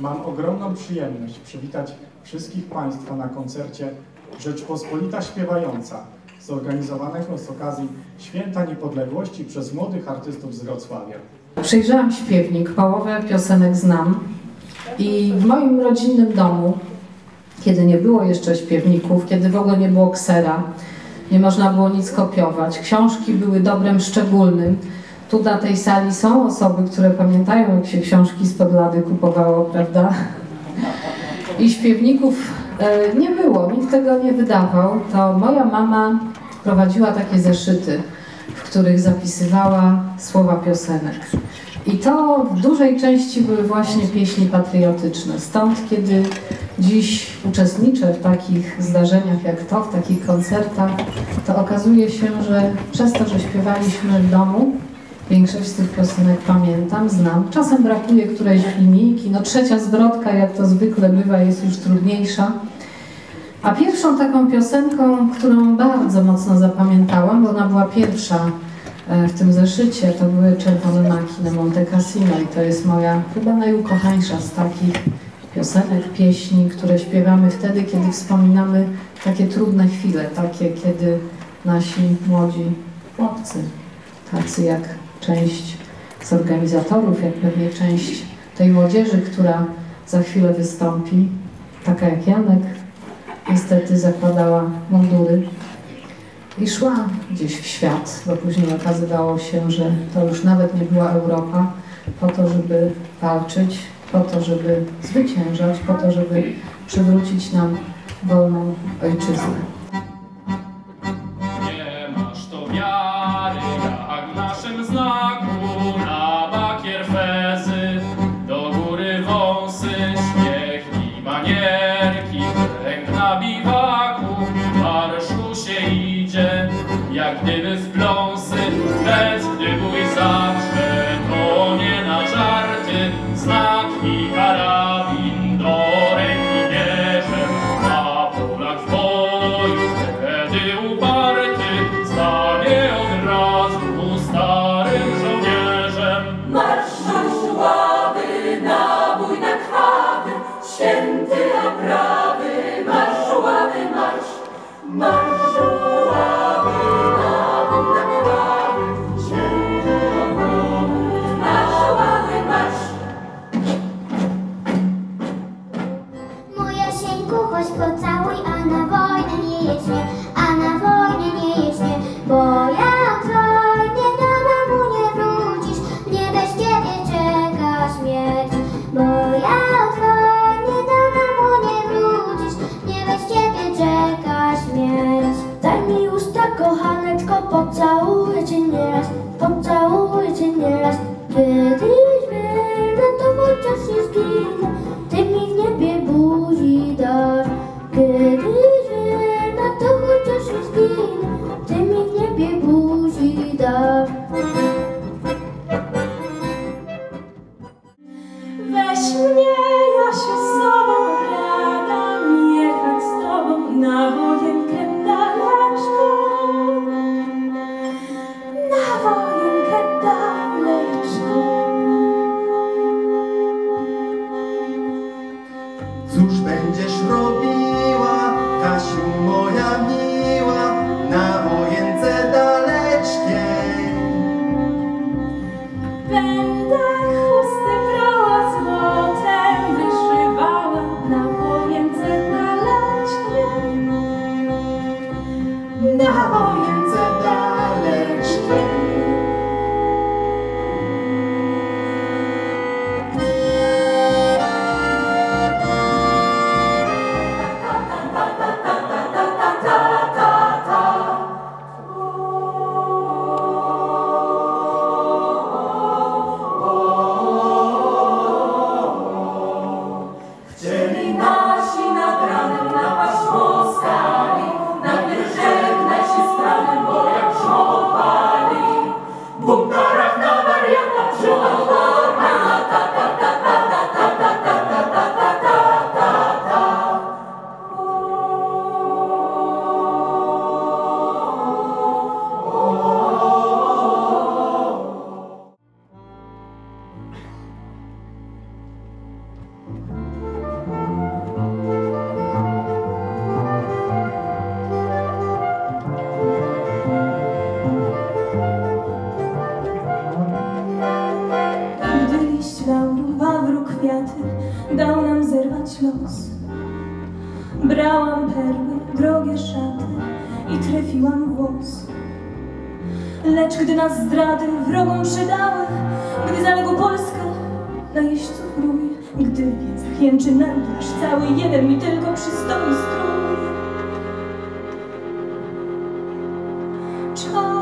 Mam ogromną przyjemność przywitać wszystkich Państwa na koncercie Rzeczpospolita Śpiewająca, zorganizowanego z okazji Święta Niepodległości przez młodych artystów z Wrocławia. Przejrzałam śpiewnik, połowę piosenek znam i w moim rodzinnym domu, kiedy nie było jeszcze śpiewników, kiedy w ogóle nie było ksera, nie można było nic kopiować, książki były dobrem szczególnym. Tu na tej sali są osoby, które pamiętają, jak się książki z podlady kupowało, prawda? I śpiewników e, nie było, nikt tego nie wydawał. To moja mama prowadziła takie zeszyty, w których zapisywała słowa piosenek. I to w dużej części były właśnie pieśni patriotyczne. Stąd, kiedy dziś uczestniczę w takich zdarzeniach jak to, w takich koncertach, to okazuje się, że przez to, że śpiewaliśmy w domu, większość z tych piosenek pamiętam, znam. Czasem brakuje którejś linijki. No trzecia zwrotka, jak to zwykle bywa, jest już trudniejsza. A pierwszą taką piosenką, którą bardzo mocno zapamiętałam, bo ona była pierwsza e, w tym zeszycie, to były Czerwone Maki na Monte Cassino i to jest moja chyba najukochańsza z takich piosenek, pieśni, które śpiewamy wtedy, kiedy wspominamy takie trudne chwile, takie, kiedy nasi młodzi chłopcy, tacy jak część z organizatorów, jak pewnie część tej młodzieży, która za chwilę wystąpi, taka jak Janek, niestety zakładała mundury i szła gdzieś w świat, bo później okazywało się, że to już nawet nie była Europa, po to, żeby walczyć, po to, żeby zwyciężać, po to, żeby przywrócić nam wolną ojczyznę. você. pode. Cóż będziesz robiła, Kasiu moja miła, na wojence daleczkiej? Będę chusty brała, złotem wyszywała, na wojence daleczkiej. Na wojence dał nam zerwać los. Brałam perły, drogie szaty i trafiłam włos. Lecz gdy nas zdrady wrogom przydały, gdy zaległ Polska na jeźdźców rój, gdy więc jęczy nędlarz cały jeden mi tylko przystoi strój. Czas